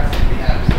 contracts that we have.